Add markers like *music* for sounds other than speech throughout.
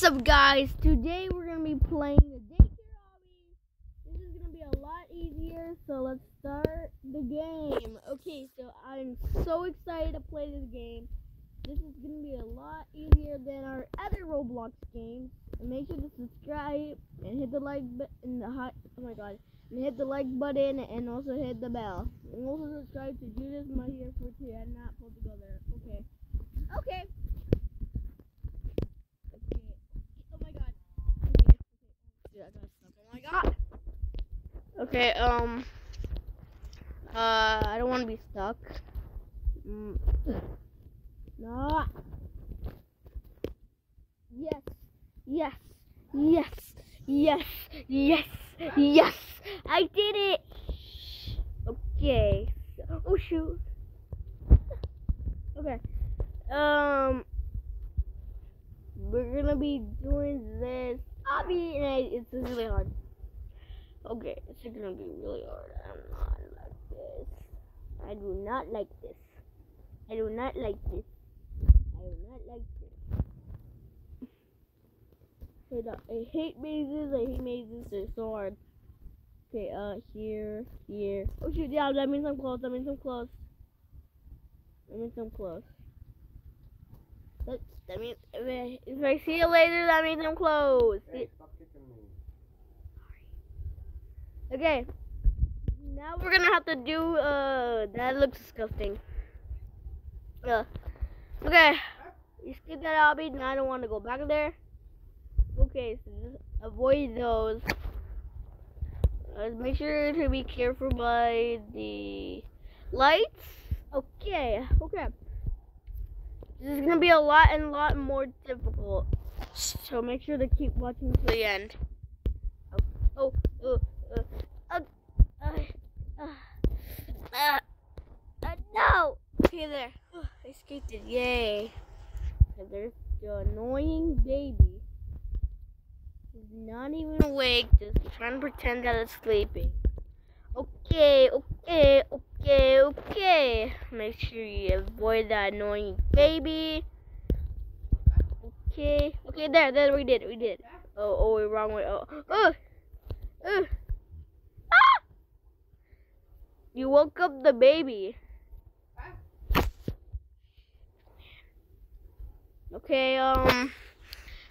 What's up, guys? Today we're gonna be playing the daycare obby. This is gonna be a lot easier, so let's start the game. Okay, so I'm so excited to play this game. This is gonna be a lot easier than our other Roblox games. And make sure to subscribe and hit the like button. The hot, oh my god, and hit the like button and also hit the bell. And also subscribe to Judas My Here for two. I'm not supposed to go there. Okay. Okay. Okay. Oh my god. Okay. okay. I. Oh my god. Okay. Um. Uh, I don't want to be stuck. Mm. No. Yes. Yes. Yes. Yes. Yes. Yes. I did it. Okay. Oh shoot. Okay. Um. We're gonna be doing this. I'll be. It's really hard. Okay, it's gonna be really hard. I'm not like this. I do not like this. I do not like this. I do not like this. *laughs* I hate mazes. I hate mazes. They're so hard. Okay, uh, here, here. Oh shoot, yeah, that means I'm close. That means I'm close. That means I'm close. That, that means if I, see you later, that means I'm close. Hey, stop kicking me. Okay. Now we're gonna have to do uh that looks disgusting. Uh okay. You skip that obby and I don't wanna go back there. Okay, so just avoid those. Uh, make sure to be careful by the lights. Okay, okay. This is gonna be a lot and lot more difficult. So make sure to keep watching to the end. Oh, oh, uh, uh, uh, uh, uh, uh, uh, no! Okay, there. *sighs* I escaped it. Yay. And there's the annoying baby. He's not even awake, just trying to pretend that it's sleeping. Okay, okay, okay, okay. Make sure you avoid that annoying baby. Okay, okay, there, there, we did, we did. Oh, oh, we're wrong way. Oh, oh, oh. Ah! You woke up the baby. Okay, um,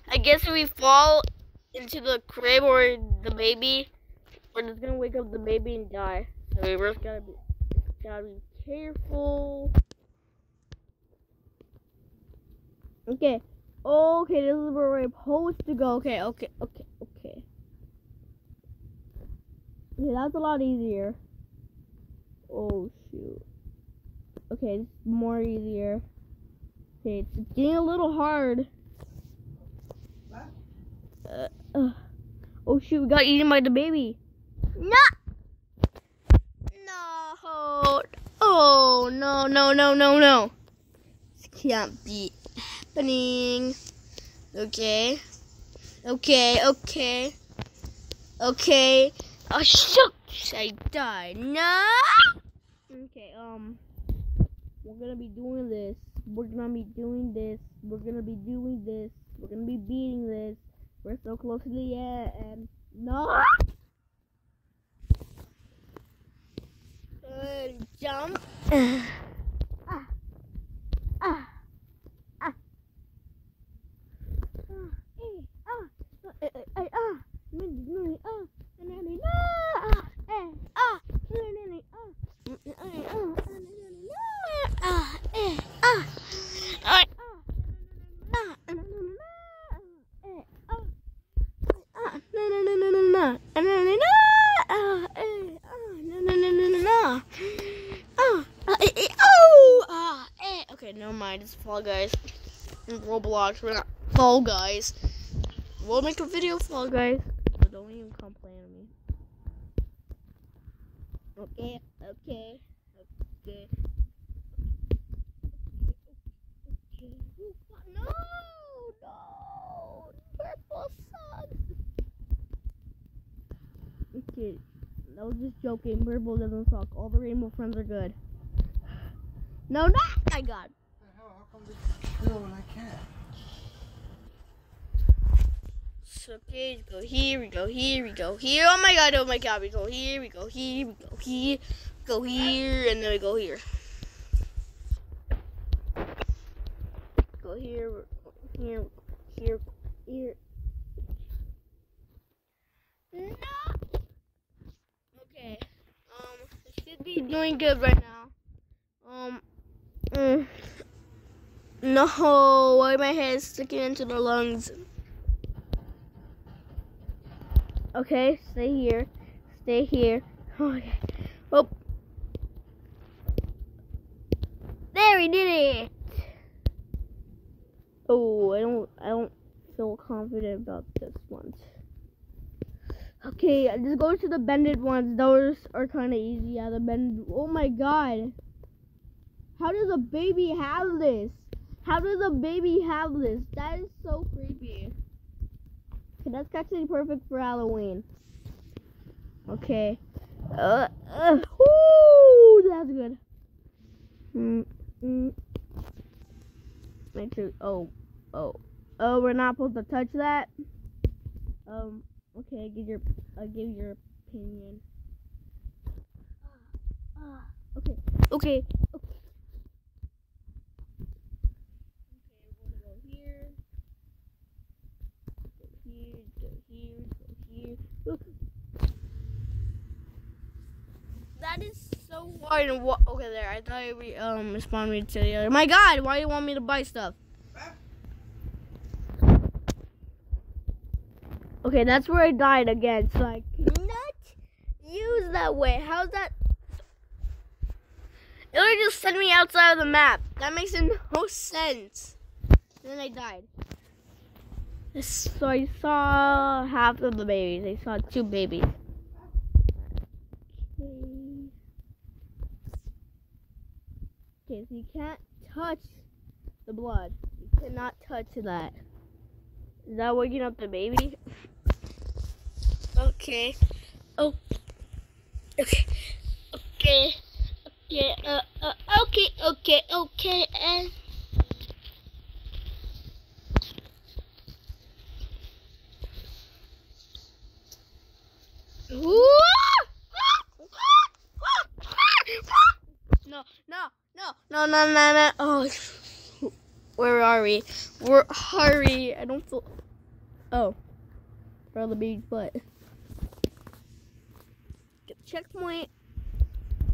I guess if we fall into the crib or the baby, we're just gonna wake up the baby and die. So we just gotta be, gotta be careful. Okay. Okay, this is where we're supposed to go. Okay, okay, okay, okay. Okay, that's a lot easier. Oh shoot. Okay, it's more easier. Okay, it's getting a little hard. Uh, uh. Oh shoot, we got eaten by the baby. No! No! Oh, no, no, no, no, no. This can't be happening. Okay. Okay, okay. Okay. Oh, shucks, I died. No! Okay, um, we're gonna be doing this. We're gonna be doing this. We're gonna be doing this. We're gonna be beating this. We're so close to the end. No! Uh, jump. ah. Ah. Ah. Ah. Eh. Ah. Eh, eh, eh, ah. Ah. Roblox. We're not Fall Guys. We'll make a video of Fall Guys. But don't even complain to me. Okay. Okay. Okay. Okay. No! No! Purple sucks! Okay, I was just joking. Purple doesn't suck. All the rainbow friends are good. No, not my god. What the hell? How come this is still and I can't? Okay, go here, we go here, we go here. Oh my god, oh my god, we go here, we go here, we go here, go here, and then we go here. Go here, here, here, here. No. Okay. Um, should be doing good right now. Um. Mm. No, why my head is sticking into the lungs? Okay, stay here. Stay here. *laughs* Oh, okay. Oh. There we did it. Oh, I don't I don't feel confident about this one. Okay, just go to the bended ones. Those are kind of easy. Yeah, the bend. Oh my god. How does a baby have this? How does a baby have this? That is so creepy. That's actually perfect for Halloween. Okay. Uh, uh, that's good. Mm, mm. Make sure. Oh, oh, oh. We're not supposed to touch that. Um. Okay, give your. I'll give your opinion. Okay. Okay. Okay. That is so hard. And what? Okay, there. I thought we um respond me to the other. My God, why do you want me to buy stuff? Okay, that's where I died again. So I cannot use that way. How's that? It would just send me outside of the map. That makes no sense. Then I died. So I saw half of the babies. I saw two babies. So you can't touch the blood. You cannot touch that. Is that waking up the baby? *laughs* Okay. Oh. Okay. Okay. Okay. Uh, uh, okay. Okay. Okay. And. No, no, no. Oh, where are we? We're hurry. I don't feel. Oh, for the beach butt. Checkpoint.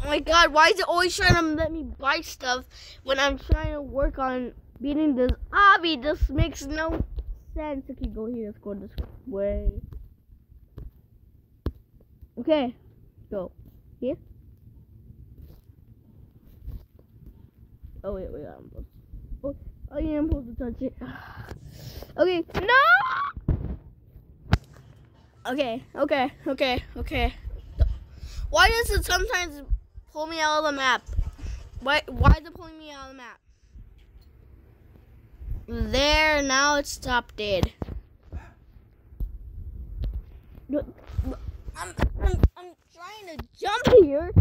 Oh my god, why is it always trying to let me buy stuff when I'm trying to work on beating this obby? This makes no sense. Okay, go here. Let's go this way. Okay, go here. Oh wait, wait, I'm supposed. Oh, I am supposed to touch it. *sighs* okay, no. Okay, okay, okay, okay. Why does it sometimes pull me out of the map? Why? Why is it pulling me out of the map? There, now it stopped dead. I'm, I'm, I'm trying to jump here.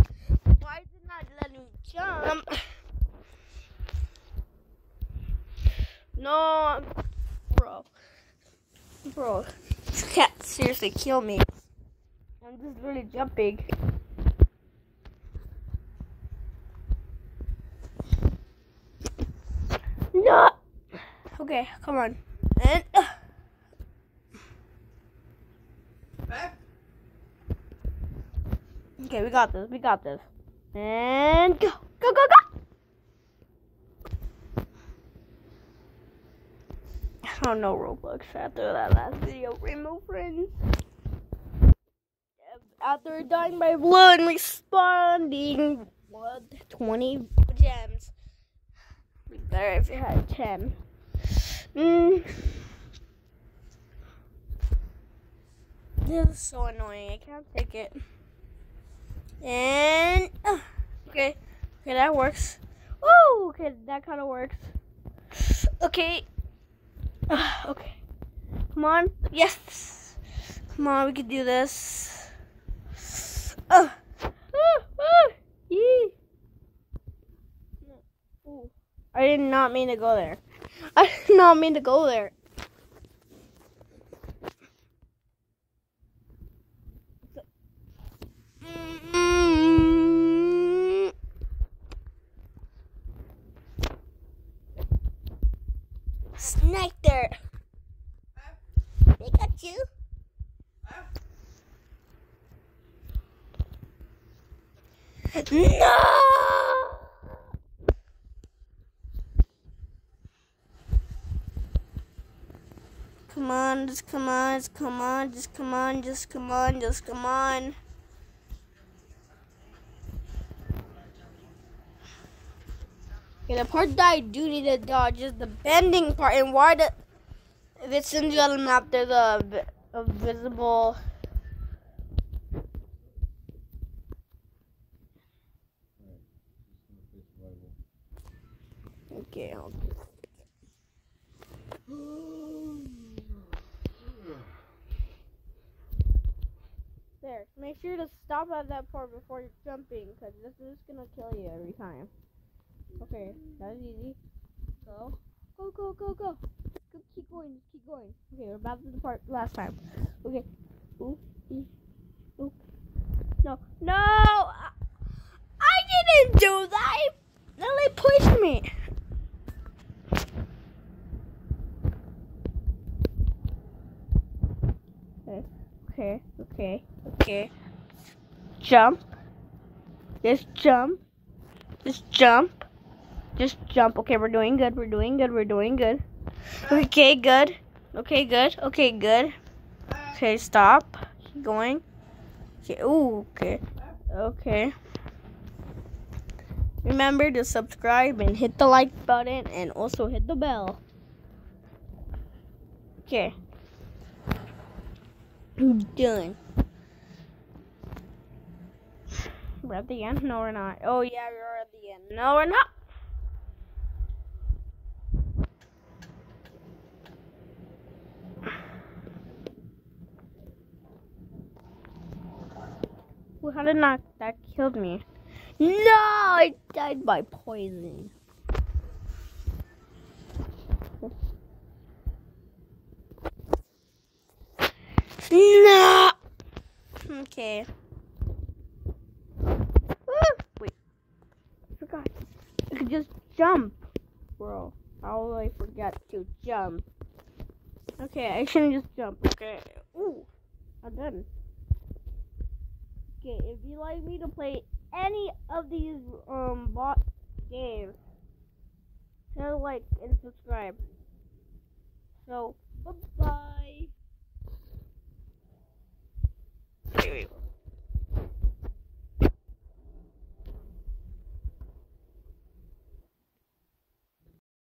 Why is it not letting me jump? No, bro. Bro, you can't seriously kill me. I'm just really jumping. No! Okay, come on. And. Uh. Okay, we got this. We got this. And go, go, go, go! Oh no, Roblox after that last video, Rainbow Friends. After dying by blood and responding, blood 20 gems. Be better if you had 10. Mm. This is so annoying. I can't take it. And uh, okay, okay, that works. Oh, okay, that kind of works. Okay, *sighs* okay. Come on. Yes. Come on, we can do this. Yee. I did not mean to go there. *laughs* I did not mean to go there. No! Come on, just come on, just come on, just come on, just come on, just come on. Okay, the part that I do need to dodge is the bending part, and why the if it's in the other map, there's a, a visible. I'll There, make sure to stop at that part before you're jumping, because this is gonna kill you every time. Okay, that's easy. Go. Go, go, go, go. Go, keep going, keep going. Okay, we're about to the part last time. Okay. Ooh, ee, ooh. No, no! I, I didn't do that! Lily pushed me! Okay, okay, okay. Jump. Just jump. Just jump. Just jump. Okay, we're doing good. We're doing good. We're doing good. Okay, good. Okay, good. Okay, good. Okay, stop. Keep going. Okay. Ooh, okay. Okay. Remember to subscribe and hit the like button and also hit the bell. Okay. Done. We're at the end? No, we're not. Oh, yeah, we're at the end. No, we're not. Well, how did not that killed me? No, I died by poison. No. Okay. Ah, wait. I forgot. I could just jump. Bro, how will I forget to jump? Okay, I shouldn't just jump. Okay. Ooh, I'm done. Okay, if you like me to play any of these um bot games, hit like and subscribe. So, bye bye wait, wait.